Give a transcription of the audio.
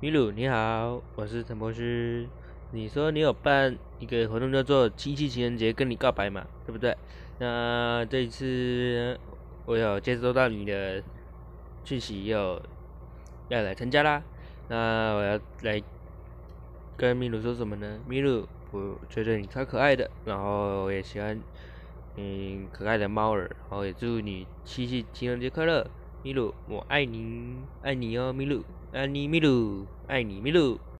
米鲁你好，我是陈博士。你说你有办一个活动叫做七夕情人节跟你告白嘛，对不对？那这一次我有接收到你的讯息，要要来参加啦。那我要来跟米鲁说什么呢？米鲁，我觉得你超可爱的，然后我也喜欢嗯可爱的猫儿，然后也祝你七夕情人节快乐。米鲁，我爱你，爱你哦，米鲁，爱你，米鲁，爱你，米鲁。